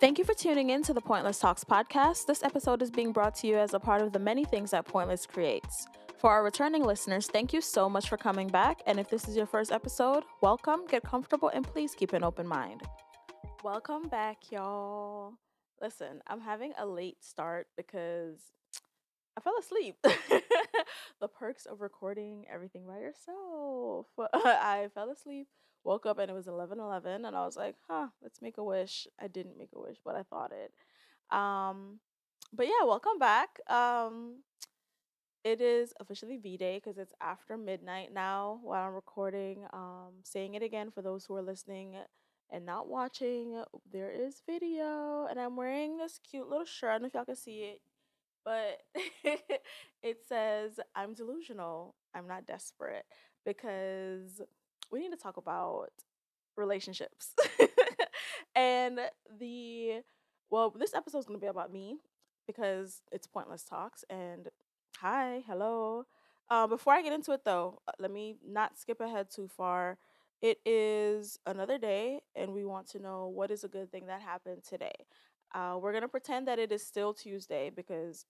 Thank you for tuning in to the Pointlesss Talks podcast. This episode is being brought to you as a part of the many things that Pointlesss creates. For our returning listeners, thank you so much for coming back. And if this is your first episode, welcome, get comfortable, and please keep an open mind. Welcome back, y'all. Listen, I'm having a late start because I fell asleep. the perks of recording everything by yourself. I fell asleep, woke up, and it was 11 11, and I was like, huh, let's make a wish. I didn't make a wish, but I thought it. Um, but yeah, welcome back. Um, it is officially V Day because it's after midnight now while I'm recording. Um, saying it again for those who are listening and not watching, there is video, and I'm wearing this cute little shirt. I don't know if y'all can see it but it says I'm delusional. I'm not desperate because we need to talk about relationships. and the well, this episode is going to be about me because it's pointlesss talks and hi, hello. Uh, before I get into it though, uh, let me not skip ahead too far. It is another day, and we want to know what is a good thing that happened today. Uh, we're gonna pretend that it is still Tuesday because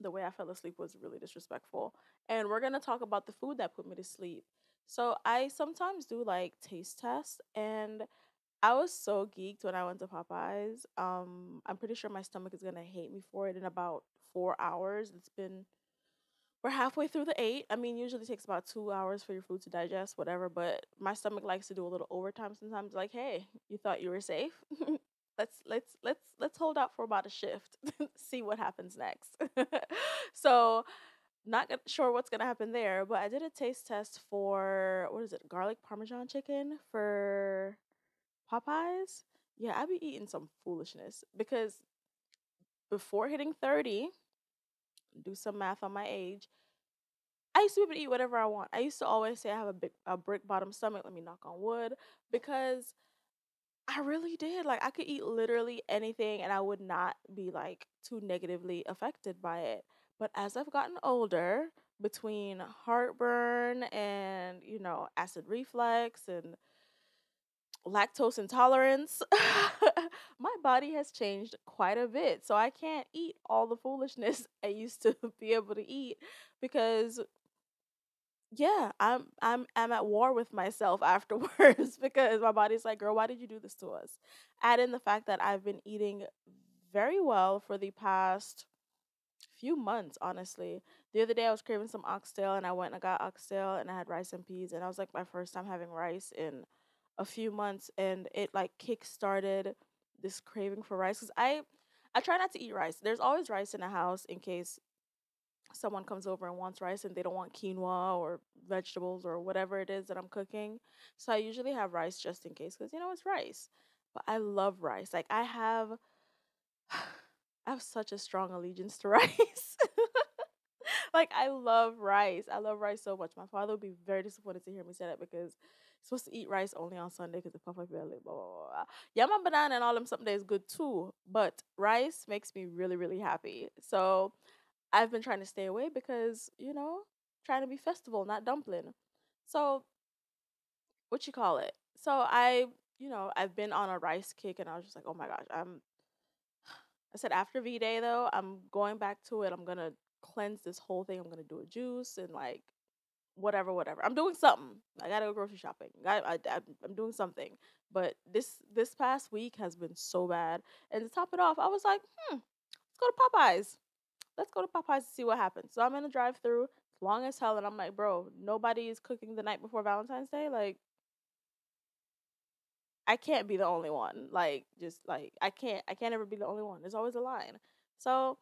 the way I fell asleep was really disrespectful. And we're gonna talk about the food that put me to sleep. So I sometimes do like taste tests, and I was so geeked when I went to Popeyes. Um, I'm pretty sure my stomach is gonna hate me for it in about four hours. It's been we're halfway through the eight. I mean, usually takes about two hours for your food to digest, whatever. But my stomach likes to do a little overtime sometimes. Like, hey, you thought you were safe? let's let's let's let's hold out for about a shift see what happens next so not sure what's gonna happen there but i did a taste test for what is it garlic parmesan chicken for popeyes yeah i be eating some foolishness because before hitting 30 do some math on my age I used to be able to eat whatever I want. I used to always say I have a big a brick bottom stomach. Let me knock on wood because I really did. Like I could eat literally anything and I would not be like too negatively affected by it. But as I've gotten older, between heartburn and, you know, acid reflux and lactose intolerance, my body has changed quite a bit. So I can't eat all the foolishness I used to be able to eat because yeah, I'm I'm I'm at war with myself afterwards because my body's like, girl, why did you do this to us? Add in the fact that I've been eating very well for the past few months, honestly. The other day I was craving some oxtail and I went and I got oxtail and I had rice and peas and I was like my first time having rice in a few months and it like kick started this craving for rice cuz I I try not to eat rice. There's always rice in the house in case someone comes over and wants rice and they don't want quinoa or vegetables or whatever it is that I'm cooking. So I usually have rice just in case because you know it's rice. But I love rice. Like I have I have such a strong allegiance to rice. like I love rice. I love rice so much. My father would be very disappointed to hear me say that because he's supposed to eat rice only on Sunday because it puff up belly. Blah, blah, blah. Yeah, my banana and all them something is good too. But rice makes me really, really happy. So I've been trying to stay away because, you know, trying to be festival, not dumpling. So, what you call it? So I, you know, I've been on a rice kick and I was just like, oh my gosh, I'm I said after V Day though, I'm going back to it. I'm gonna cleanse this whole thing. I'm gonna do a juice and like whatever, whatever. I'm doing something. I gotta go grocery shopping. I, I, I'm doing something. But this this past week has been so bad. And to top it off, I was like, hmm, let's go to Popeyes let's go to Popeyes to see what happens. So I'm in the drive through, long as hell, and I'm like, bro, nobody is cooking the night before Valentine's Day. Like, I can't be the only one. Like, just like I can't, I can't ever be the only one. There's always a line. So,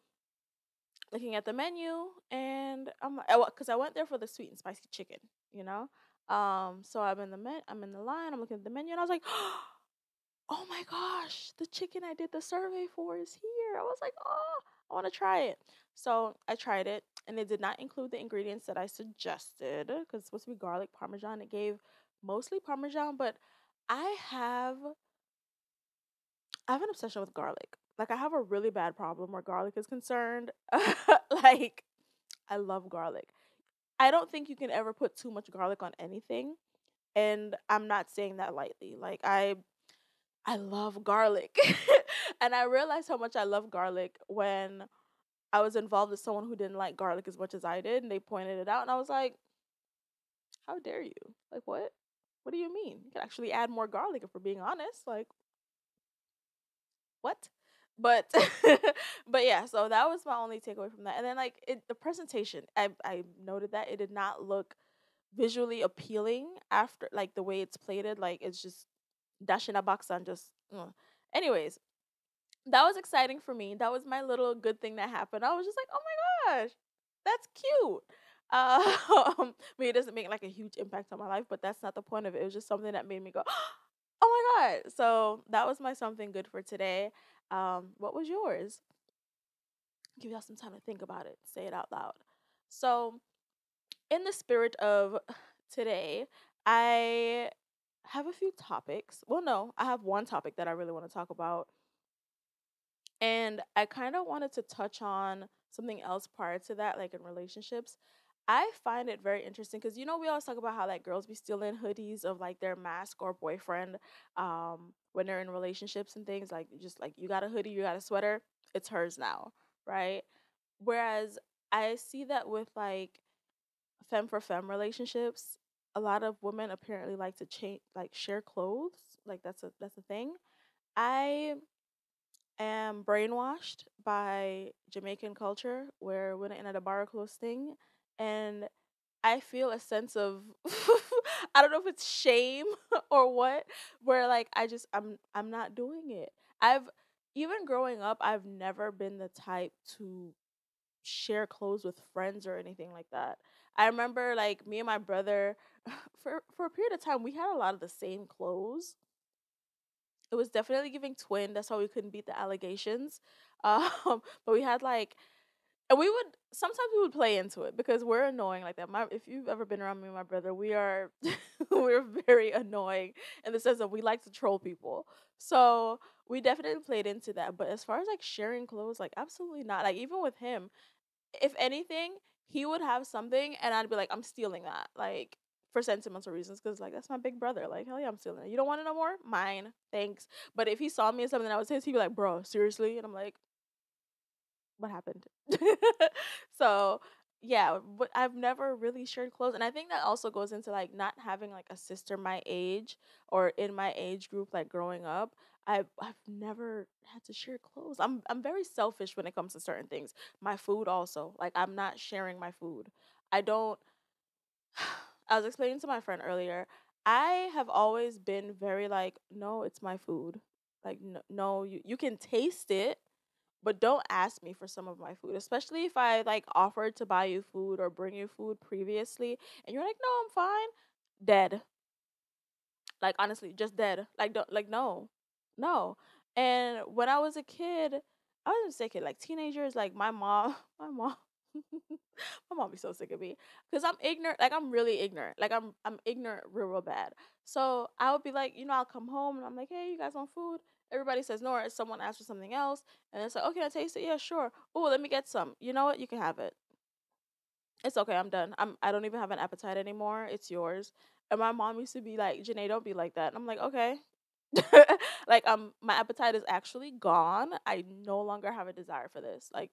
looking at the menu, and I'm because I went there for the sweet and spicy chicken, you know. Um, so I'm in the men, I'm in the line. I'm looking at the menu, and I was like, oh my gosh, the chicken I did the survey for is here. I was like, oh, I want to try it. So I tried it and it did not include the ingredients that I suggested because it's supposed to be garlic parmesan. It gave mostly parmesan, but I have I have an obsession with garlic. Like I have a really bad problem where garlic is concerned. like I love garlic. I don't think you can ever put too much garlic on anything. And I'm not saying that lightly. Like I I love garlic. and I realized how much I love garlic when I was involved with someone who didn't like garlic as much as I did, and they pointed it out, and I was like, "How dare you? Like, what? What do you mean? You could actually add more garlic if we're being honest. Like, what?" But, but yeah. So that was my only takeaway from that. And then like it, the presentation, I I noted that it did not look visually appealing after like the way it's plated. Like it's just dash in a box and just. Anyways, that was exciting for me. That was my little good thing that happened. I was just like, oh my gosh, that's cute. Um, I mean, it doesn't make like a huge impact on my life, but that's not the point of it. It was just something that made me go, oh my god. So that was my something good for today. Um, what was yours? Give y'all some time to think about it. Say it out loud. So, in the spirit of today, I have a few topics. Well, no, I have one topic that I really want to talk about and I kind of wanted to touch on something else prior to that, like in relationships. I find it very interesting because you know we always talk about how like girls be stealing hoodies of like their mask or boyfriend um when they're in relationships and things like just like you got a hoodie, you got a sweater, it's hers now, right? Whereas I see that with like femme for femme relationships, a lot of women apparently like to change like share clothes, like that's a that's a thing. I am brainwashed by Jamaican culture where we're in a bar close thing and I feel a sense of I don't know if it's shame or what where like I just I'm I'm not doing it. I've even growing up I've never been the type to share clothes with friends or anything like that. I remember like me and my brother for for a period of time we had a lot of the same clothes it was definitely giving twin. That's why we couldn't beat the allegations. Um, but we had like, and we would sometimes we would play into it because we're annoying like that. My if you've ever been around me and my brother, we are we're very annoying in the sense that we like to troll people. So we definitely played into that. But as far as like sharing clothes, like absolutely not. Like even with him, if anything, he would have something and I'd be like, I'm stealing that. Like for sentimental reasons because like that's my big brother. Like hell yeah, I'm stealing it. You don't want it no more? Mine, thanks. But if he saw me in something that was his, he'd be like, bro, seriously? And I'm like, what happened? so yeah, I've never really shared clothes, and I think that also goes into like not having like a sister my age or in my age group like growing up. I've I've never had to share clothes. I'm I'm very selfish when it comes to certain things. My food also, like I'm not sharing my food. I don't. I was explaining to my friend earlier, I have always been very like, no, it's my food. Like, no, no you, you can taste it, but don't ask me for some of my food, especially if I like offered to buy you food or bring you food previously and you're like, no, I'm fine. Dead. Like, honestly, just dead. Like, don't, like, no, no. And when I was a kid, I wasn't say kid, like teenagers, like my mom, my mom, my mom be so sick of me because I'm ignorant. Like I'm really ignorant. Like I'm I'm ignorant real real bad. So I would be like, you know, I'll come home and I'm like, hey, you guys want food? Everybody says no, or someone asks for something else, and it's like, okay, I taste it. Yeah, sure. Oh, let me get some. You know what? You can have it. It's okay. I'm done. I'm. I don't even have an appetite anymore. It's yours. And my mom used to be like, Janae, don't be like that. And I'm like, okay. like um, my appetite is actually gone. I no longer have a desire for this. Like,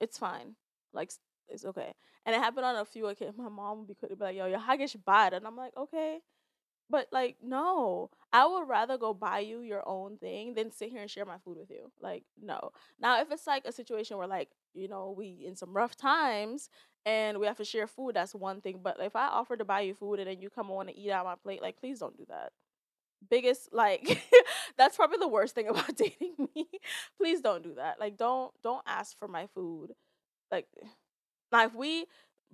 it's fine. Like it's okay. And it happened on a few occasions. My mom would be, be like, "Yo, your haggis bad," and I'm like, "Okay." But like, no, I would rather go buy you your own thing than sit here and share my food with you. Like, no. Now, if it's like a situation where like, you know, we in some rough times and we have to share food, that's one thing. But if I offer to buy you food and then you come on and eat out my plate, like, please don't do that. Biggest like, that's probably the worst thing about dating me. please don't do that. Like, don't don't ask for my food like now if we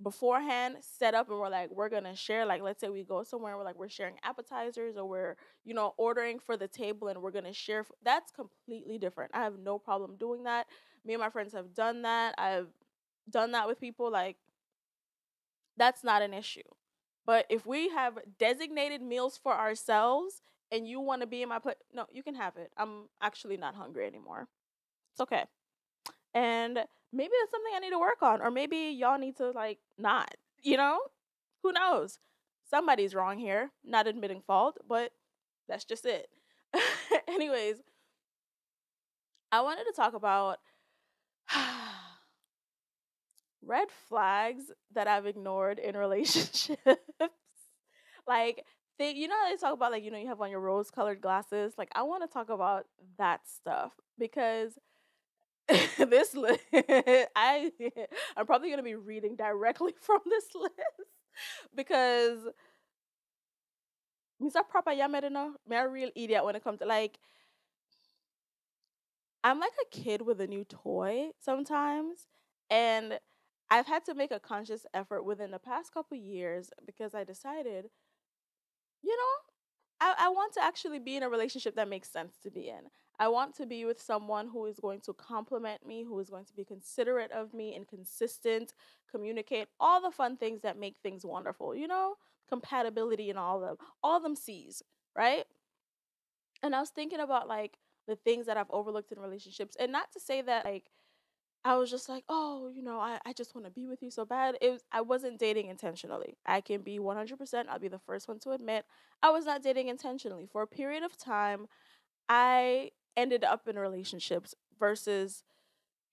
beforehand set up and we're like we're gonna share like let's say we go somewhere we're like we're sharing appetizers or we're you know ordering for the table and we're gonna share that's completely different. I have no problem doing that. Me and my friends have done that. I've done that with people like that's not an issue. But if we have designated meals for ourselves and you want to be in my place no you can have it. I'm actually not hungry anymore. It's okay. And maybe that's something I need to work on, or maybe y'all need to like not, you know? Who knows? Somebody's wrong here, not admitting fault, but that's just it. anyways, I wanted to talk about red flags that I've ignored in relationships. like, they, you know, they talk about like you know you have on your rose colored glasses. Like, I want to talk about that stuff because this list, I I'm probably gonna be reading directly from this list because Mr. Proper me a real idiot when it comes to like I'm like a kid with a new toy sometimes and I've had to make a conscious effort within the past couple years because I decided, you know, I, I want to actually be in a relationship that makes sense to be in. I want to be with someone who is going to compliment me, who is going to be considerate of me and consistent, communicate all the fun things that make things wonderful, you know, compatibility and all them, all them C's, right? And I was thinking about like the things that I've overlooked in relationships, and not to say that like I was just like, oh, you know, I, I just want to be with you so bad. It was I wasn't dating intentionally. I can be 100%, I'll be the first one to admit, I was not dating intentionally. For a period of time, I ended up in relationships versus,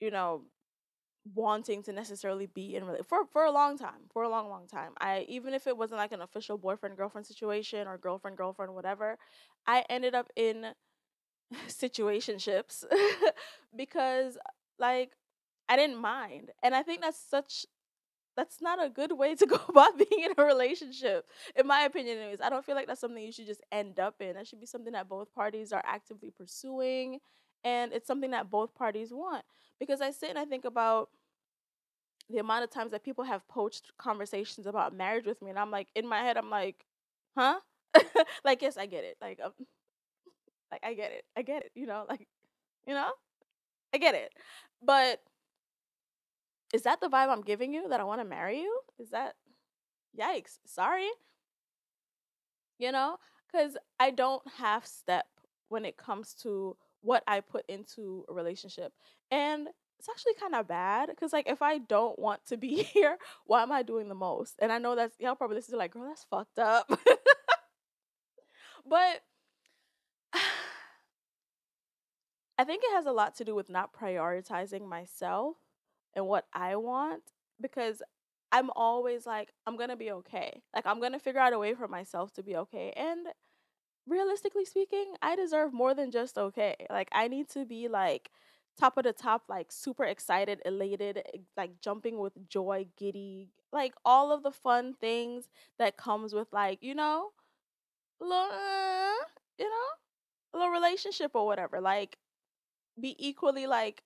you know, wanting to necessarily be in for for a long time for a long long time. I even if it wasn't like an official boyfriend girlfriend situation or girlfriend girlfriend whatever i ended up in situationships because like i didn't mind. And i think that's such that's not a good way to go about being in a relationship in my opinion anyways. I don't feel like that's something you should just end up in. That should be something that both parties are actively pursuing and it's something that both parties want. Because i sit and i think about the amount of times that people have poached conversations about marriage with me and i'm like in my head i'm like huh? Like yes i get it. Like um, like i get it. I get it you know? Like you know? I get it. But is that the vibe I'm giving you that I want to marry you? Is that yikes? Sorry. You know, cuz I don't half step when it comes to what I put into a relationship. And it's actually kind of bad because like if I don't want to be here, why am I doing the most? And I know that's y'all probably listen to like, girl, that's fucked up. but I think it has a lot to do with not prioritizing myself and what I want because I'm always like, I'm gonna be okay. Like, I'm gonna figure out a way for myself to be okay. And realistically speaking, I deserve more than just okay. Like, I need to be like top of the top, like super excited, elated, like jumping with joy, giddy, like all of the fun things that comes with like, you know, little, uh, you know, a little relationship or whatever. Like, be equally like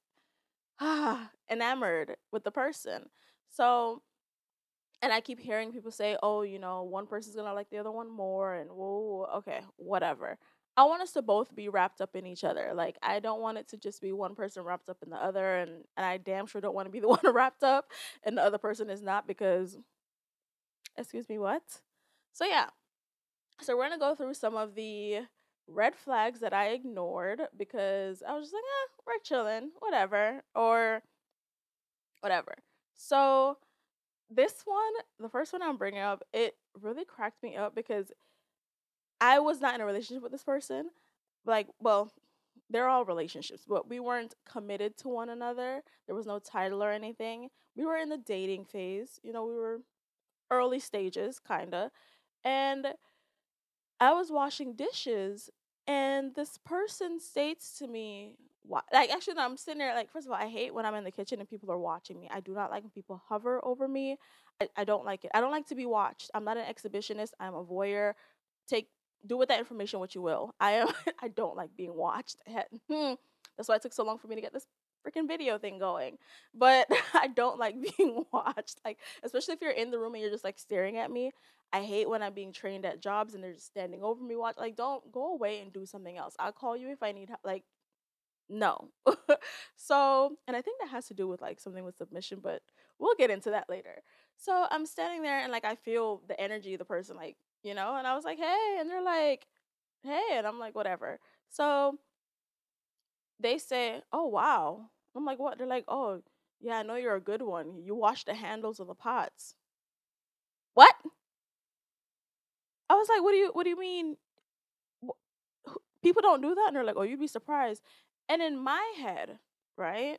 Ah, enamored with the person. So, and I keep hearing people say, oh, you know, one person's gonna like the other one more, and whoa, okay, whatever. I want us to both be wrapped up in each other. Like, I don't want it to just be one person wrapped up in the other, and, and I damn sure don't want to be the one wrapped up and the other person is not because, excuse me, what? So, yeah. So, we're gonna go through some of the red flags that I ignored because I was just like, eh, we're chilling, whatever, or whatever. So this one, the first one I'm bringing up, it really cracked me up because I was not in a relationship with this person. Like, well, they're all relationships, but we weren't committed to one another. There was no title or anything. We were in the dating phase. You know, we were early stages, kind of. And I was washing dishes and this person states to me, like actually, no, I'm sitting there. Like, first of all, I hate when I'm in the kitchen and people are watching me. I do not like when people hover over me. I, I don't like it. I don't like to be watched. I'm not an exhibitionist. I'm a voyeur. Take do with that information what you will. I am. I don't like being watched. That's why it took so long for me to get this freaking video thing going. But I don't like being watched. Like, especially if you're in the room and you're just like staring at me. I hate when I'm being trained at jobs and they're just standing over me watch like don't go away and do something else. I'll call you if I need help. Like no. so, and I think that has to do with like something with submission, but we'll get into that later. So, I'm standing there and like I feel the energy of the person like, you know, and I was like, "Hey." And they're like, "Hey." And I'm like, "Whatever." So, they say, "Oh, wow." I'm like, "What?" They're like, "Oh, yeah, I know you're a good one. You wash the handles of the pots." What? I was like, "What do you what do you mean people don't do that and they're like, "Oh, you'd be surprised." And in my head, right?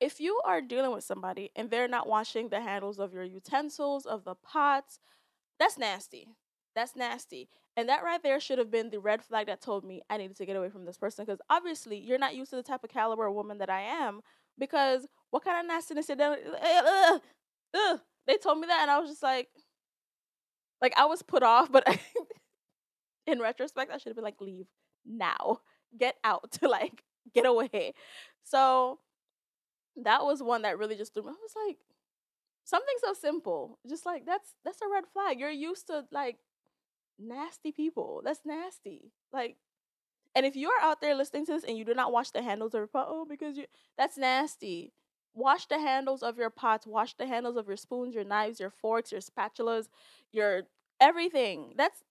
If you are dealing with somebody and they're not washing the handles of your utensils, of the pots, that's nasty. That's nasty. And that right there should have been the red flag that told me I needed to get away from this person because obviously you're not used to the type of caliber of woman that I am. Because what kind of nastiness did they, they told me that and I was just like, like I was put off, but in retrospect, I should have been like, leave now, get out, to like get away. So that was one that really just threw me. I was like, something so simple, just like that's that's a red flag. You're used to like nasty people. That's nasty. Like, and if you're out there listening to this and you do not wash the handles of your pot, oh, because you that's nasty. Wash the handles of your pots. Wash the handles of your spoons, your knives, your forks, your spatulas, your everything. That's.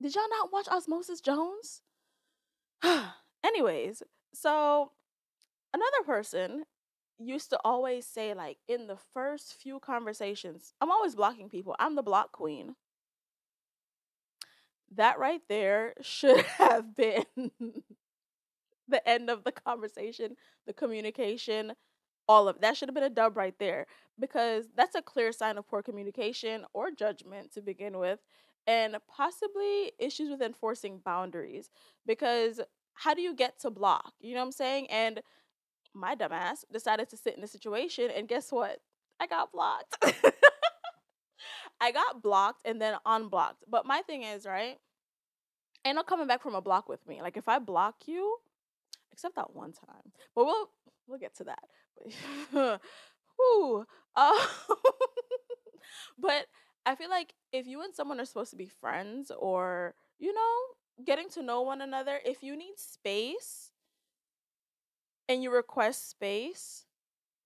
Did y'all not watch Osmosis Jones? Anyways, so another person used to always say like in the first few conversations, I'm always blocking people. I'm the block queen that right there should have been the end of the conversation, the communication, all of that should have been a dub right there because that's a clear sign of poor communication or judgment to begin with and possibly issues with enforcing boundaries because how do you get to block you know what i'm saying? And my dumbass decided to sit in the situation and guess what? I got blocked I got blocked and then unblocked. But my thing is, right? Ain't no coming back from a block with me. Like if I block you, except that one time. But we'll we'll get to that. Whew. Uh, but I feel like if you and someone are supposed to be friends or, you know, getting to know one another, if you need space and you request space,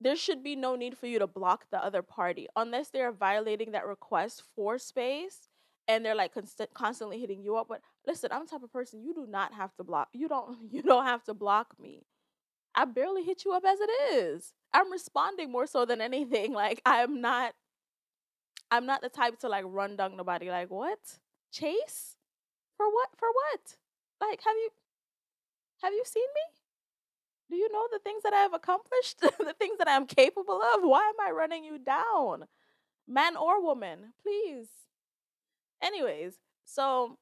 there should be no need for you to block the other party unless they're violating that request for space and they're like const- constantly hitting you up but listen i'm the type of person you do not have to block you don't you don't have to block me. I barely hit you up as it is. I'm responding more so than anything like i'm not i'm not the type to like run down nobody like what? Chase? For what for what? Like have you have you seen me do you know the things that I have accomplished? the things that I'm capable of? Why am I running you down? Man or woman, please. Anyways, so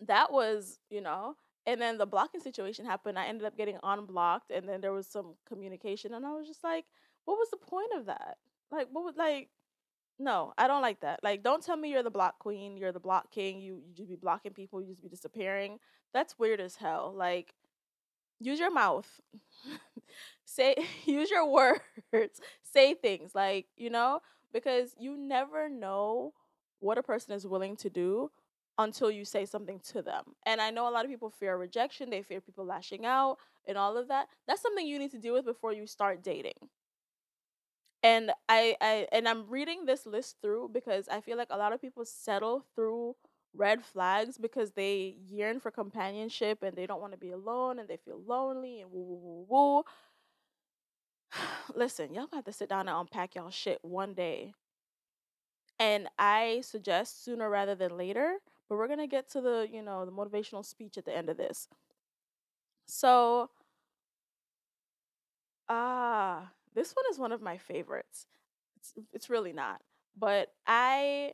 that was, you know, and then the blocking situation happened. I ended up getting unblocked, and then there was some communication, and I was just like, what was the point of that? Like, what was like, no, I don't like that. Like, don't tell me you're the block queen, you're the block king, you, you just be blocking people, you just be disappearing. That's weird as hell. Like, use your mouth. Say use your words. Say things like you know because you never know what a person is willing to do until you say something to them. And i know a lot of people fear rejection they fear people lashing out and all of that. That's something you need to deal with before you start dating. And i i and i'm reading this list through because i feel like a lot of people settle through red flags because they yearn for companionship and they don't want to be alone and they feel lonely and woo woo woo woo. Listen, y'all got to sit down and unpack y'all shit one day. And I suggest sooner rather than later, but we're gonna get to the, you know, the motivational speech at the end of this. So ah, this one is one of my favorites. It's it's really not. But I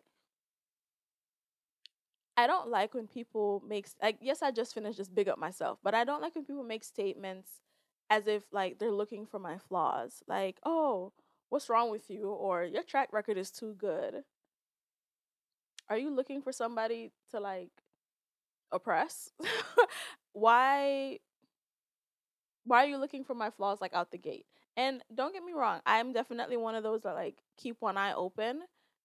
I don't like when people make like yes, I just finished just big up myself, but I don't like when people make statements as if like they're looking for my flaws. Like, "Oh, what's wrong with you?" or "Your track record is too good." Are you looking for somebody to like oppress? why why are you looking for my flaws like out the gate? And don't get me wrong, I'm definitely one of those that like keep one eye open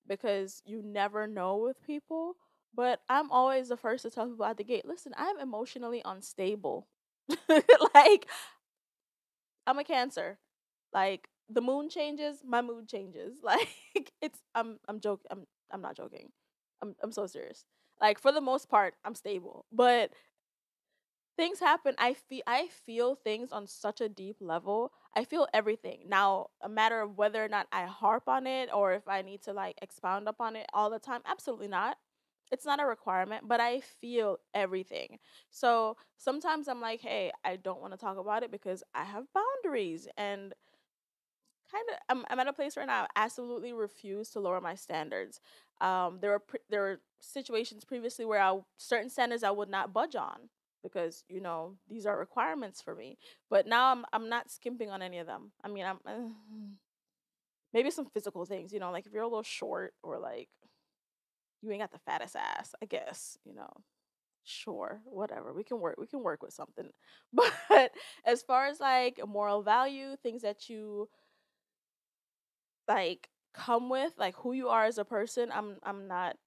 because you never know with people but I'm always the first to tell people at the gate, listen, I'm emotionally unstable. like I'm a cancer. Like the moon changes, my mood changes. Like it's I'm I'm joking. I'm I'm not joking. I'm I'm so serious. Like for the most part, I'm stable. But things happen. I feel I feel things on such a deep level. I feel everything. Now, a matter of whether or not I harp on it or if I need to like expound upon it all the time, absolutely not it's not a requirement, but I feel everything. So sometimes I'm like, hey, I don't want to talk about it because I have boundaries and kind of I'm, I'm at a place right now I absolutely refuse to lower my standards. Um, there were pre- there were situations previously where I certain standards I would not budge on because you know these are requirements for me. But now I'm I'm not skimping on any of them. I mean I'm uh, maybe some physical things, you know, like if you're a little short or like you ain't got the fattest ass, I guess, you know. Sure, whatever. We can work we can work with something. But as far as like moral value, things that you like come with, like who you are as a person, I'm I'm not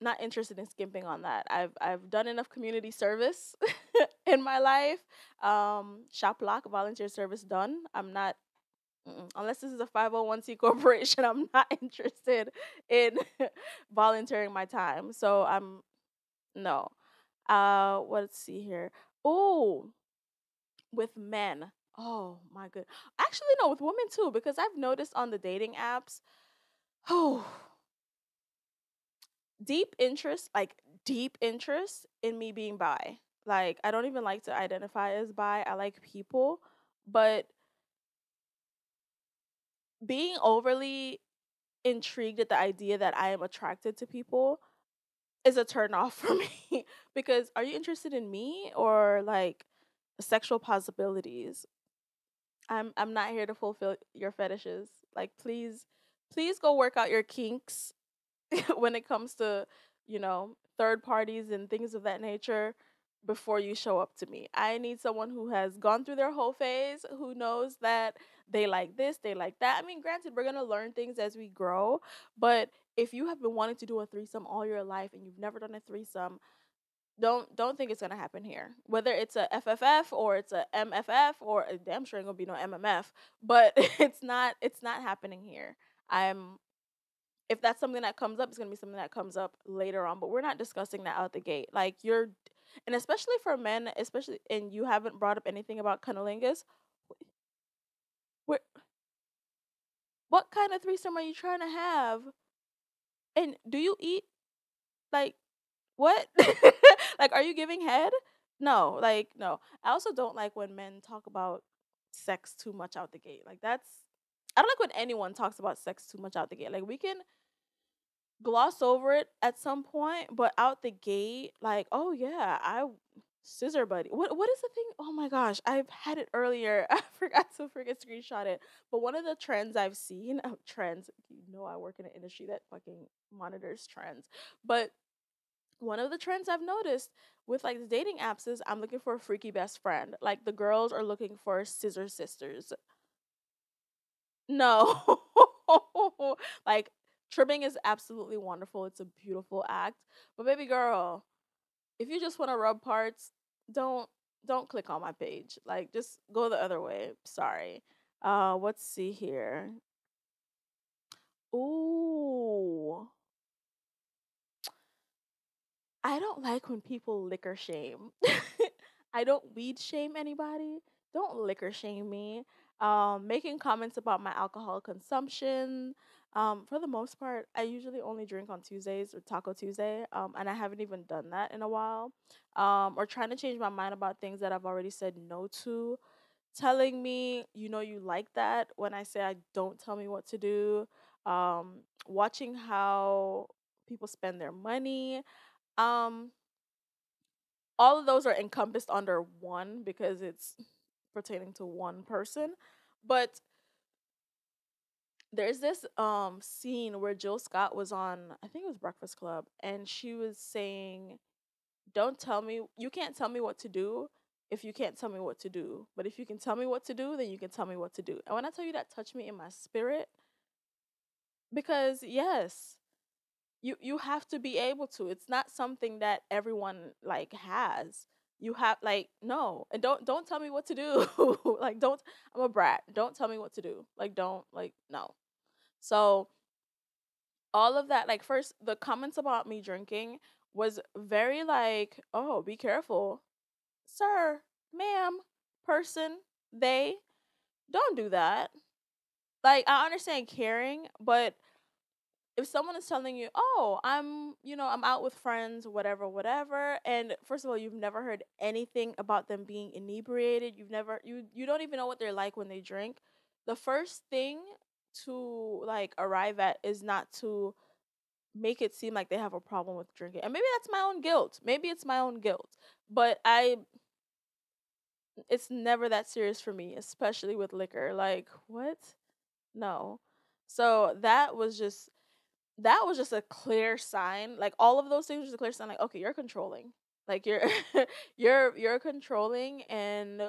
not interested in skimping on that. I've I've done enough community service in my life. Um, shop lock volunteer service done. I'm not unless this is a 501c corporation. I'm not interested in volunteering my time. So I'm no. Uh, let's see here. Oh, with men. Oh my good. Actually, no, with women too, because I've noticed on the dating apps. Oh, deep interest, like deep interest in me being bi. Like I don't even like to identify as bi. I like people, but being overly intrigued at the idea that I am attracted to people is a turn off for me because are you interested in me or like sexual possibilities? I'm I'm not here to fulfill your fetishes. Like please please go work out your kinks when it comes to, you know, third parties and things of that nature before you show up to me. I need someone who has gone through their whole phase, who knows that they like this, they like that. I mean, granted, we're to learn things as we grow, but if you have been wanting to do a threesome all your life and you've never done a threesome, don't don't think it's gonna happen here. Whether it's a FFF or it's a MFF or a damn sure ain't gonna be no MMF, but it's not it's not happening here. I'm if that's something that comes up, it's gonna be something that comes up later on. But we're not discussing that out the gate. Like you're, and especially for men, especially and you haven't brought up anything about cunnilingus. Where, what kind of threesome are you trying to have? And do you eat? Like, what? like, are you giving head? No, like no. I also don't like when men talk about sex too much out the gate. Like that's I don't like when anyone talks about sex too much out the gate. Like we can gloss over it at some point, but out the gate, like, oh yeah, I scissor buddy. What what is the thing? Oh my gosh, I've had it earlier. I forgot to forget screenshot it. But one of the trends I've seen, oh, trends, you know I work in an industry that fucking monitors trends. But one of the trends I've noticed with like the dating apps is I'm looking for a freaky best friend. Like the girls are looking for scissor sisters. No. like trimming is absolutely wonderful. It's a beautiful act. But baby girl, if you just want to rub parts, don't don't click on my page. Like just go the other way. Sorry. Uh let's see here. Ooh. I don't like when people liquor shame. I don't weed shame anybody. Don't liquor shame me. Um, making comments about my alcohol consumption. Um, for the most part, I usually only drink on Tuesdays or Taco Tuesday, um, and I haven't even done that in a while. Um, or trying to change my mind about things that I've already said no to. Telling me, you know, you like that when I say I don't tell me what to do. Um, watching how people spend their money. Um, all of those are encompassed under one because it's pertaining to one person. But there's this um scene where Jill Scott was on I think it was Breakfast Club and she was saying don't tell me you can't tell me what to do if you can't tell me what to do but if you can tell me what to do then you can tell me what to do. And when I tell you that touched me in my spirit because yes you you have to be able to it's not something that everyone like has you have like no and don't don't tell me what to do. Like don't i'm a brat don't tell me what to do. Like don't like no. So all of that like first the comments about me drinking was very like oh be careful. Sir ma'am person they don't do that. Like i understand caring but if someone is telling you, "Oh, I'm, you know, I'm out with friends, whatever, whatever," and first of all, you've never heard anything about them being inebriated, you've never you you don't even know what they're like when they drink. The first thing to like arrive at is not to make it seem like they have a problem with drinking. And maybe that's my own guilt. Maybe it's my own guilt. But I it's never that serious for me, especially with liquor. Like, what? No. So that was just that was just a clear sign. Like all of those things was a clear sign. Like, okay, you're controlling. Like you're you're you're controlling, and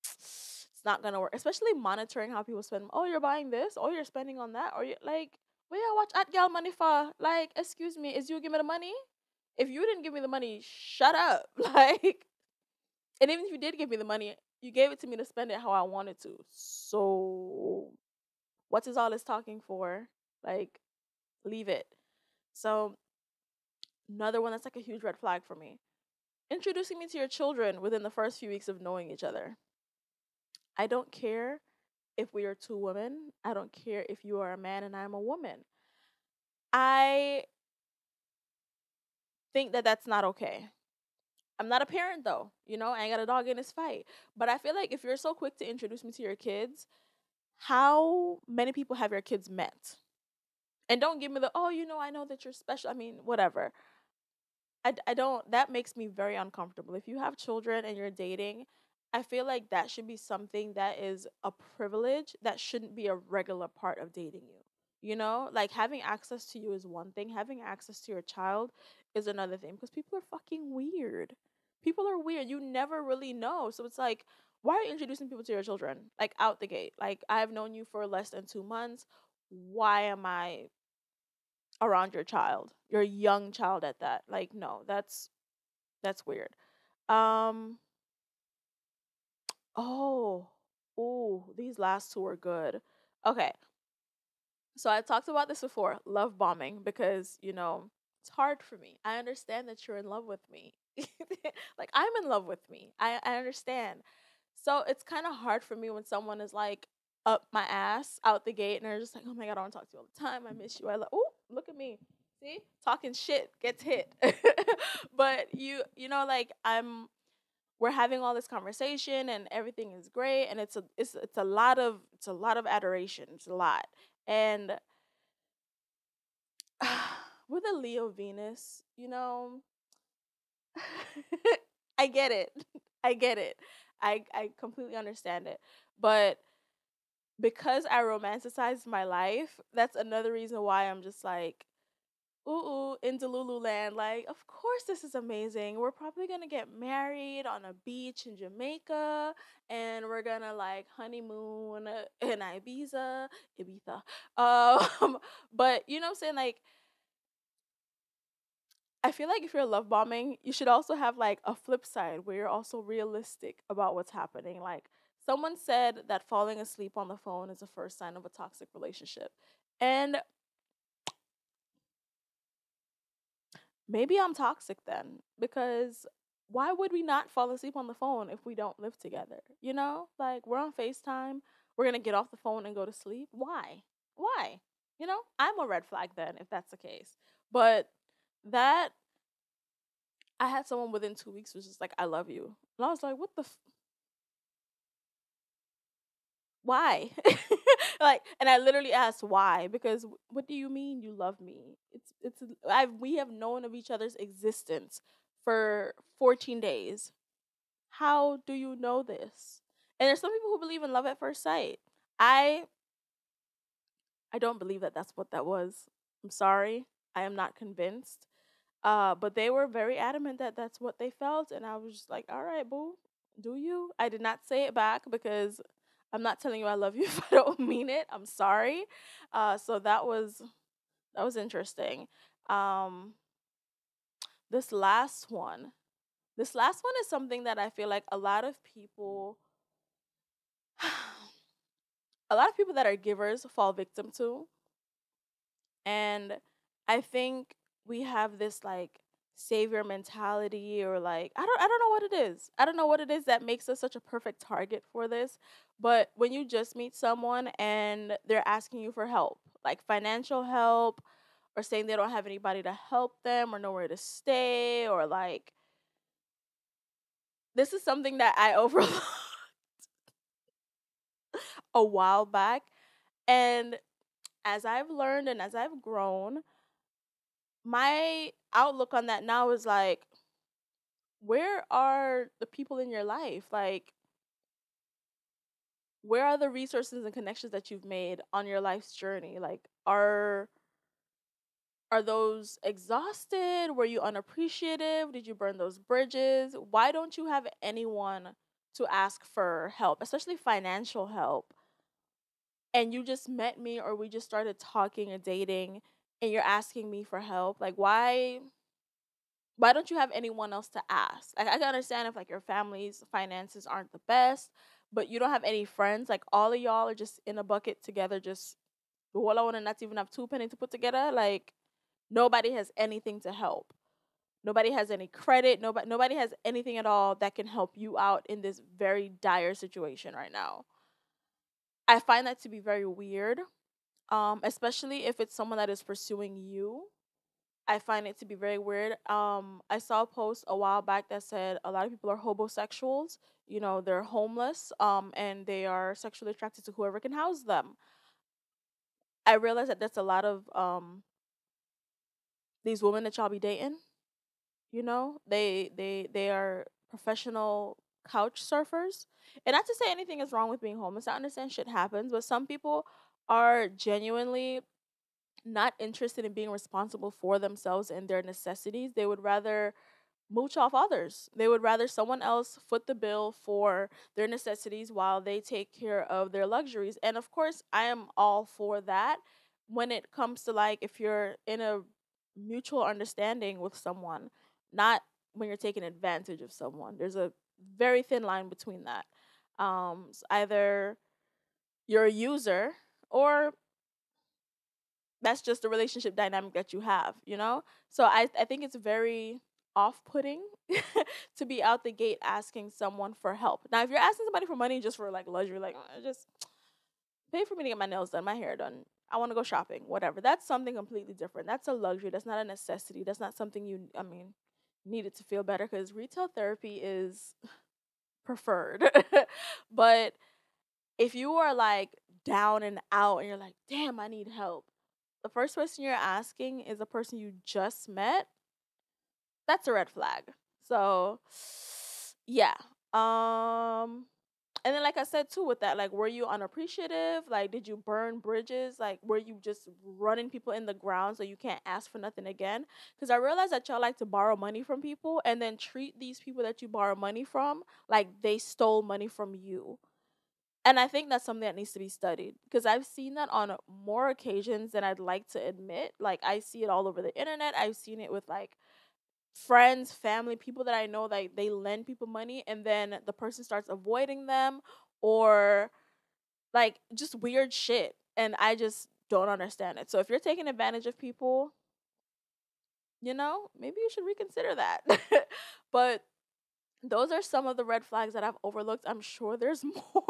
it's not gonna work. Especially monitoring how people spend. Oh, you're buying this. Oh, you're spending on that. Or you like, where you watch at gal money for? Like, excuse me, is you give me the money? If you didn't give me the money, shut up. Like, and even if you did give me the money, you gave it to me to spend it how I wanted to. So, what is all this talking for? Like, leave it. So, another one that's like a huge red flag for me introducing me to your children within the first few weeks of knowing each other. I don't care if we are two women, I don't care if you are a man and I'm a woman. I think that that's not okay. I'm not a parent though, you know, I ain't got a dog in this fight. But I feel like if you're so quick to introduce me to your kids, how many people have your kids met? And don't give me the oh you know i know that you're special i mean whatever. I, I don't that makes me very uncomfortable. If you have children and you're dating i feel like that should be something that is a privilege that shouldn't be a regular part of dating you you know? Like having access to you is one thing having access to your child is another thing because people are fucking weird. People are weird you never really know so it's like why are you introducing people to your children like out the gate? Like i've known you for less than two months why am I around your child, your young child at that? Like, no, that's that's weird. Um. Oh, oh, these last two are good. Okay. So I talked about this before, love bombing, because you know it's hard for me. I understand that you're in love with me. like I'm in love with me. I, I understand. So it's kind of hard for me when someone is like, up my ass out the gate and they're just like, oh my god, I want to talk to you all the time. I miss you. I love. Oh, look at me. See, talking shit gets hit. but you, you know, like I'm. We're having all this conversation and everything is great and it's a it's it's a lot of it's a lot of adoration. It's a lot and with a Leo Venus, you know, I get it. I get it. I I completely understand it. But because I romanticized my life, that's another reason why I'm just like, ooh, ooh, into Lululand. Like, of course, this is amazing. We're probably gonna get married on a beach in Jamaica, and we're gonna like honeymoon in Ibiza, Ibiza. Um, but you know what I'm saying? Like, I feel like if you're love bombing, you should also have like a flip side where you're also realistic about what's happening. Like, Someone said that falling asleep on the phone is the first sign of a toxic relationship. And maybe I'm toxic then because why would we not fall asleep on the phone if we don't live together? You know, like we're on FaceTime, we're going to get off the phone and go to sleep. Why? Why? You know, I'm a red flag then if that's the case. But that I had someone within 2 weeks was just like I love you. And I was like, what the f- why? like, and I literally asked why because what do you mean you love me? It's it's I we have known of each other's existence for 14 days. How do you know this? And there's some people who believe in love at first sight. I I don't believe that that's what that was. I'm sorry. I am not convinced. Uh, but they were very adamant that that's what they felt, and I was just like, "All right, boo, do you?" I did not say it back because I'm not telling you I love you if I don't mean it. I'm sorry. Uh, so that was that was interesting. Um, this last one, this last one is something that I feel like a lot of people, a lot of people that are givers fall victim to, and I think we have this like savior mentality or like I don't I don't know what it is. I don't know what it is that makes us such a perfect target for this. But when you just meet someone and they're asking you for help, like financial help, or saying they don't have anybody to help them or nowhere to stay or like this is something that I overlooked a while back and as I've learned and as I've grown my outlook on that now is like where are the people in your life? Like where are the resources and connections that you've made on your life's journey? Like are are those exhausted? Were you unappreciative? Did you burn those bridges? Why don't you have anyone to ask for help especially financial help? And you just met me or we just started talking and dating and you're asking me for help like why why don't you have anyone else to ask? Like i can understand if like your family's finances aren't the best but you don't have any friends like all of y'all are just in a bucket together just want to not even have two pennies to put together like nobody has anything to help. Nobody has any credit nobody nobody has anything at all that can help you out in this very dire situation right now. I find that to be very weird um, especially if it's someone that is pursuing you. I find it to be very weird. Um, I saw a post a while back that said a lot of people are homosexuals. You know, they're homeless, um, and they are sexually attracted to whoever can house them. I realize that that's a lot of um these women that y'all be dating. You know, they they they are professional couch surfers. And not to say anything is wrong with being homeless. I understand shit happens, but some people are genuinely not interested in being responsible for themselves and their necessities. They would rather mooch off others. They would rather someone else foot the bill for their necessities while they take care of their luxuries. And of course, I am all for that when it comes to like if you're in a mutual understanding with someone, not when you're taking advantage of someone. There's a very thin line between that. Um, either you're a user or that's just the relationship dynamic that you have, you know? So I, I think it's very off putting to be out the gate asking someone for help. Now, if you're asking somebody for money just for like luxury, like uh, just pay for me to get my nails done, my hair done, I want to go shopping, whatever. That's something completely different. That's a luxury. That's not a necessity. That's not something you, I mean, needed to feel better because retail therapy is preferred. but if you are like down and out and you're like, damn, I need help, the first person you're asking is a person you just met, that's a red flag. So, yeah. Um and then like I said too with that, like were you unappreciative? Like did you burn bridges? Like were you just running people in the ground so you can't ask for nothing again? Cuz I realize that y'all like to borrow money from people and then treat these people that you borrow money from like they stole money from you. And I think that's something that needs to be studied because I've seen that on more occasions than I'd like to admit. Like I see it all over the internet. I've seen it with like friends, family, people that I know like they lend people money and then the person starts avoiding them or like just weird shit and I just don't understand it. So if you're taking advantage of people, you know, maybe you should reconsider that. but those are some of the red flags that I've overlooked. I'm sure there's more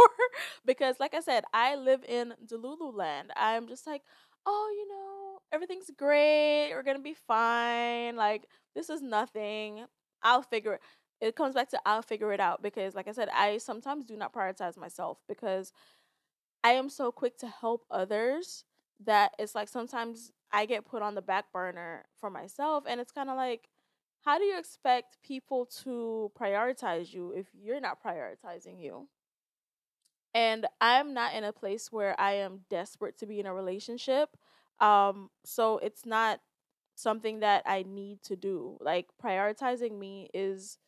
because, like I said, I live in Delulu land. I'm just like, oh, you know, everything's great. We're gonna be fine. Like this is nothing. I'll figure it. It comes back to I'll figure it out because, like I said, I sometimes do not prioritize myself because I am so quick to help others that it's like sometimes I get put on the back burner for myself, and it's kind of like how do you expect people to prioritize you if you're not prioritizing you? And I'm not in a place where I am desperate to be in a relationship. Um, so it's not something that I need to do. Like prioritizing me is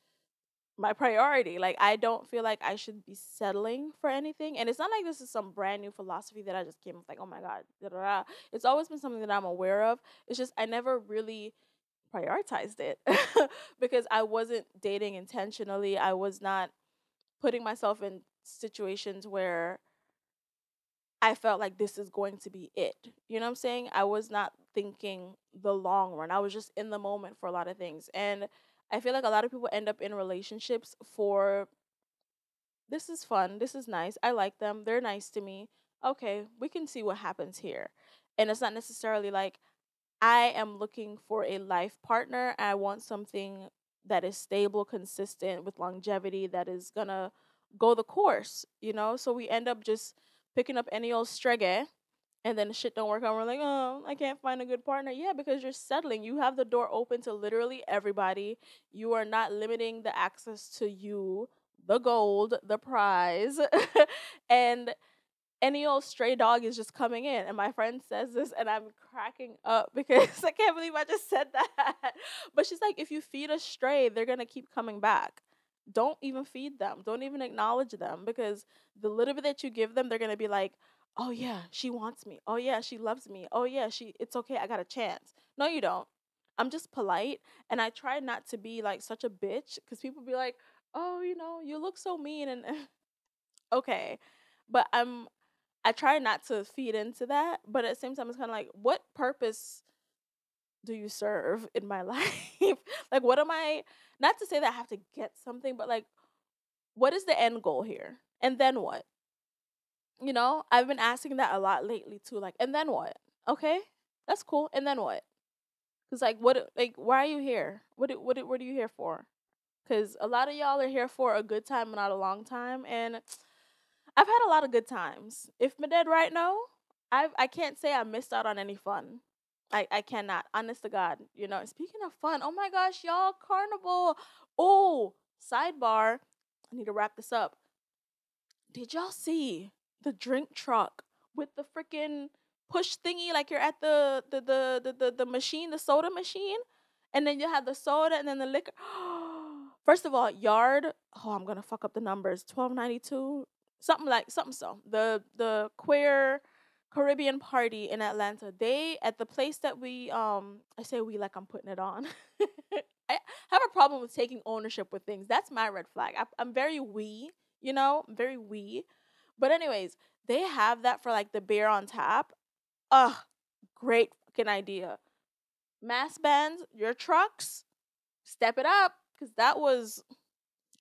my priority. Like I don't feel like I should be settling for anything. And it's not like this is some brand new philosophy that I just came with like, oh my God. Da, da, da. It's always been something that I'm aware of. It's just I never really prioritized it because I wasn't dating intentionally. I was not putting myself in situations where I felt like this is going to be it. You know what I'm saying? I was not thinking the long run. I was just in the moment for a lot of things. And I feel like a lot of people end up in relationships for this is fun. This is nice. I like them. They're nice to me. Okay, we can see what happens here. And it's not necessarily like I am looking for a life partner. I want something that is stable, consistent, with longevity, that is gonna go the course, you know? So we end up just picking up any old strege and then shit don't work out. We're like, oh, I can't find a good partner. Yeah, because you're settling. You have the door open to literally everybody. You are not limiting the access to you, the gold, the prize. and any old stray dog is just coming in. And my friend says this, and I'm cracking up because I can't believe I just said that. But she's like, if you feed a stray, they're going to keep coming back. Don't even feed them. Don't even acknowledge them because the little bit that you give them, they're going to be like, oh yeah, she wants me. Oh yeah, she loves me. Oh yeah, she it's okay. I got a chance. No, you don't. I'm just polite and I try not to be like such a bitch cuz people be like, "Oh, you know, you look so mean." And okay. But I'm I try not to feed into that, but at the same time it's kind of like what purpose do you serve in my life? like what am I not to say that I have to get something, but like what is the end goal here? And then what? You know, I've been asking that a lot lately too. Like, and then what? Okay, that's cool. And then what? Cause like, what? Like, why are you here? What? What? What are you here for? Cause a lot of y'all are here for a good time, not a long time. And I've had a lot of good times. If my dead right now, I I can't say I missed out on any fun. I I cannot. Honest to God, you know. Speaking of fun, oh my gosh, y'all, carnival. Oh, sidebar. I need to wrap this up. Did y'all see the drink truck with the freaking push thingy like you're at the the, the the the the machine, the soda machine, and then you have the soda and then the liquor. First of all, yard. Oh, I'm gonna fuck up the numbers. Twelve ninety two, something like something so. The the queer Caribbean party in Atlanta. They at the place that we um I say we like I'm putting it on. I have a problem with taking ownership with things. That's my red flag. I, I'm very we, you know, very we. But anyways, they have that for like the beer on tap. Ugh, great fucking idea. Mass bands, your trucks, step it up. Cause that was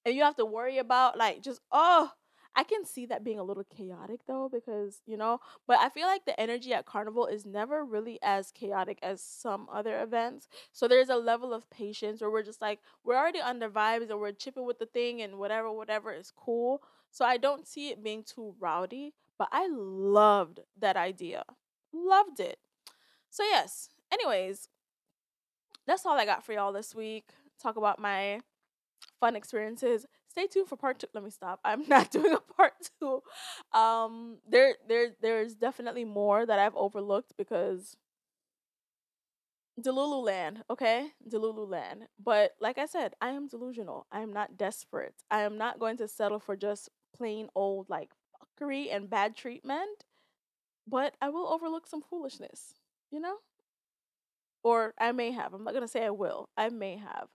and you have to worry about like just oh I can see that being a little chaotic though, because, you know, but I feel like the energy at Carnival is never really as chaotic as some other events. So there's a level of patience where we're just like, we're already under vibes and we're chipping with the thing and whatever, whatever is cool. So I don't see it being too rowdy, but I loved that idea. Loved it. So, yes, anyways, that's all I got for y'all this week. Talk about my fun experiences. Stay tuned for part two. Let me stop. I'm not doing a part two. Um, there, there, there's definitely more that I've overlooked because Delulu land, okay? Delulu land. But like I said, I am delusional. I am not desperate. I am not going to settle for just plain old like fuckery and bad treatment, but I will overlook some foolishness, you know? Or I may have. I'm not gonna say I will. I may have.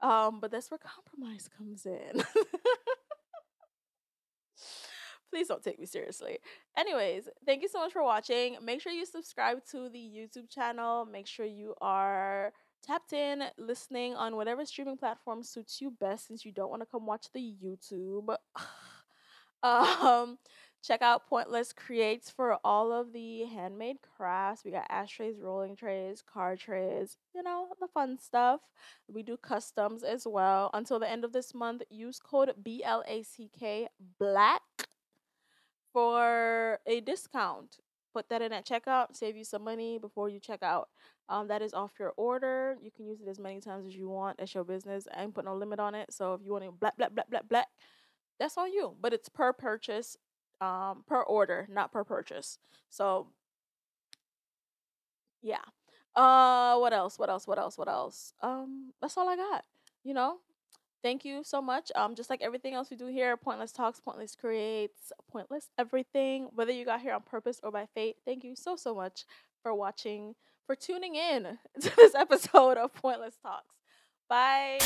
Um, but that's where compromise comes in. Please don't take me seriously. Anyways, thank you so much for watching. Make sure you subscribe to the YouTube channel. Make sure you are tapped in, listening on whatever streaming platform suits you best since you don't want to come watch the YouTube. Um, check out Pointlesss Creates for all of the handmade crafts. We got ashtrays, rolling trays, card trays, you know, the fun stuff. We do customs as well. Until the end of this month, use code BLACK BLACK for a discount. Put that in at checkout, save you some money before you check out. Um, that is off your order. You can use it as many times as you want. That's your business. I ain't put no limit on it. So if you want to black, black, black, black, black, that's on you. But it's per purchase, um, per order, not per purchase. So yeah. Uh what else? What else? What else? What else? Um, that's all I got. You know? Thank you so much. Um, just like everything else we do here, Pointlesss Talks, Pointlesss Creates, Pointless Everything, whether you got here on purpose or by fate, thank you so so much for watching, for tuning in to this episode of Pointlesss Talks. Bye.